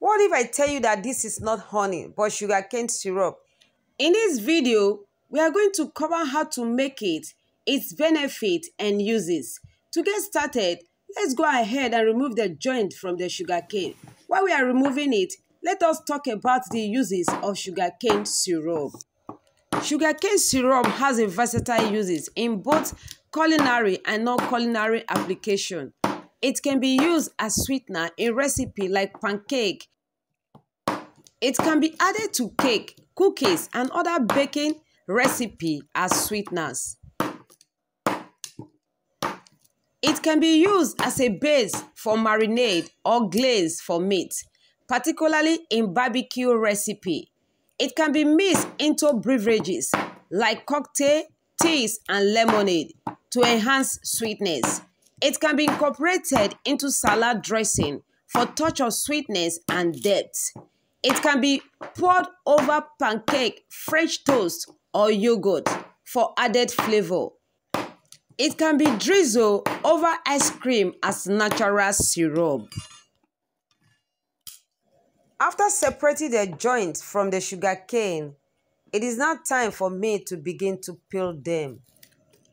What if I tell you that this is not honey but sugarcane syrup? In this video, we are going to cover how to make it, its benefits and uses. To get started, let's go ahead and remove the joint from the sugarcane. While we are removing it, let us talk about the uses of sugarcane syrup. Sugarcane syrup has a versatile uses in both culinary and non-culinary application. It can be used as sweetener in recipe like pancake. It can be added to cake, cookies and other baking recipe as sweeteners. It can be used as a base for marinade or glaze for meat, particularly in barbecue recipe. It can be mixed into beverages like cocktail, teas and lemonade to enhance sweetness. It can be incorporated into salad dressing for touch of sweetness and depth. It can be poured over pancake, French toast or yogurt for added flavor. It can be drizzled over ice cream as natural syrup. After separating the joints from the sugar cane, it is now time for me to begin to peel them.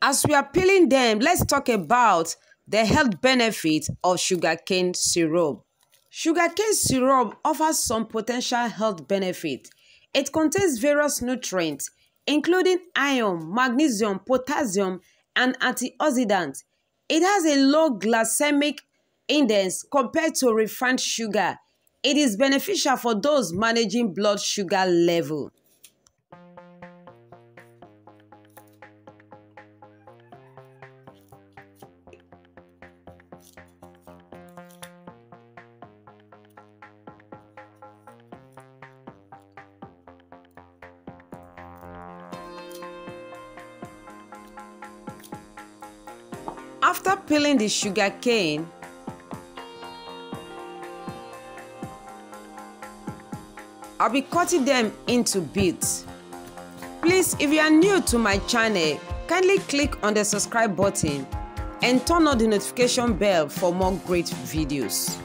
As we are peeling them, let's talk about the health benefits of sugarcane syrup. Sugarcane syrup offers some potential health benefits. It contains various nutrients, including iron, magnesium, potassium, and antioxidants. It has a low glycemic index compared to refined sugar. It is beneficial for those managing blood sugar level. After peeling the sugar cane, I'll be cutting them into bits. Please, if you are new to my channel, kindly click on the subscribe button and turn on the notification bell for more great videos.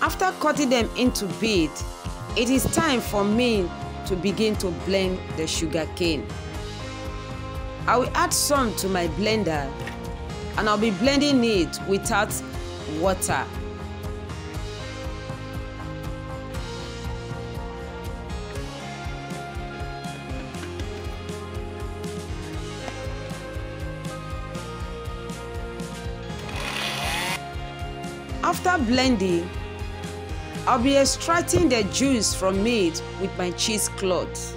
After cutting them into bits, it is time for me to begin to blend the sugar cane. I will add some to my blender and I'll be blending it without water. After blending, I'll be extracting the juice from it with my cheesecloth.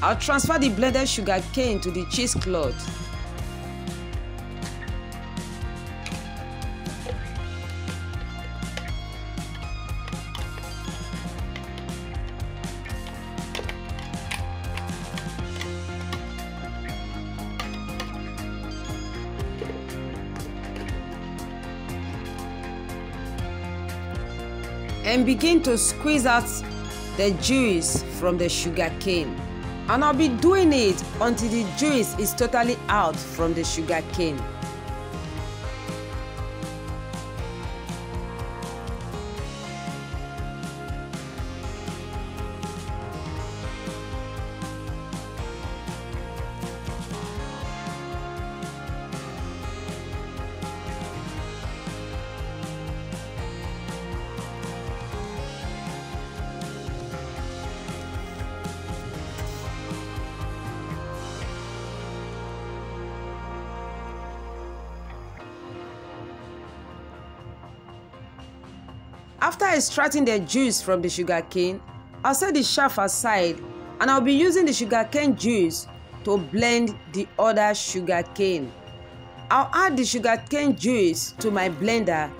I'll transfer the blended sugar cane to the cheesecloth. And begin to squeeze out the juice from the sugar cane. And I'll be doing it until the juice is totally out from the sugar cane. After extracting the juice from the sugar cane, I'll set the chaff aside and I'll be using the sugar cane juice to blend the other sugar cane. I'll add the sugar cane juice to my blender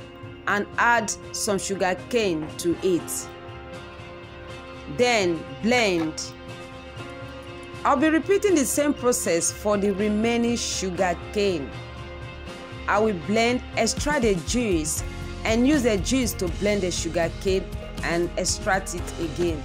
and add some sugar cane to it. Then blend I'll be repeating the same process for the remaining sugar cane. I will blend, extract the juice and use the juice to blend the sugar cane and extract it again.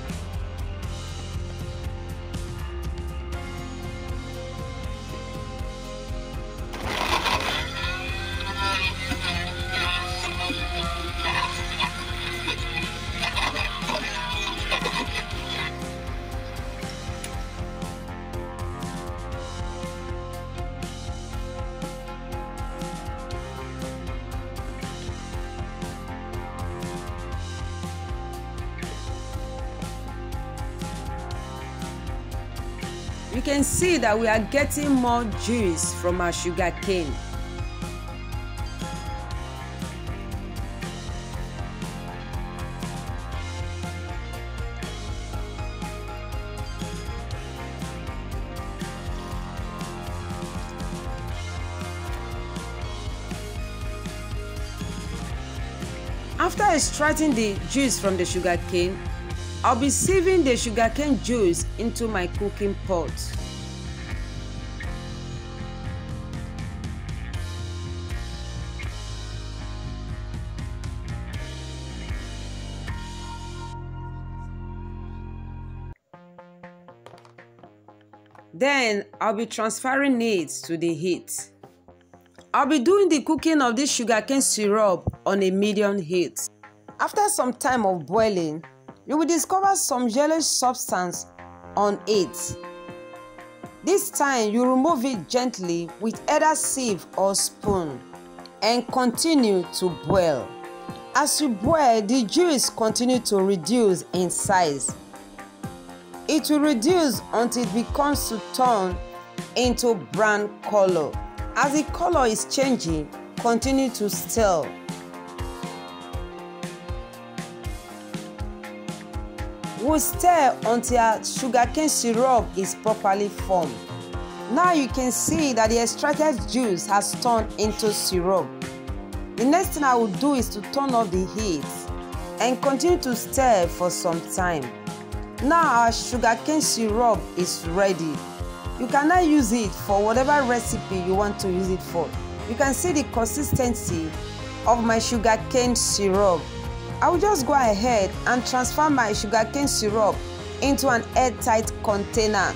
You can see that we are getting more juice from our sugar cane. After extracting the juice from the sugar cane, I'll be sieving the sugarcane juice into my cooking pot. Then I'll be transferring it to the heat. I'll be doing the cooking of this sugarcane syrup on a medium heat. After some time of boiling, you will discover some yellowish substance on it. This time you remove it gently with either sieve or spoon and continue to boil. As you boil, the juice continue to reduce in size. It will reduce until it becomes to turn into brown color. As the color is changing, continue to stir. We'll stir until sugarcane syrup is properly formed. Now you can see that the extracted juice has turned into syrup. The next thing I will do is to turn off the heat and continue to stir for some time. Now our sugarcane syrup is ready. You can now use it for whatever recipe you want to use it for. You can see the consistency of my sugarcane syrup. I will just go ahead and transfer my sugarcane syrup into an airtight container.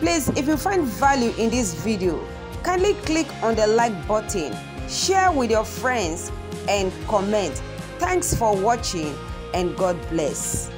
Please, if you find value in this video, kindly click on the like button, share with your friends and comment. Thanks for watching and God bless.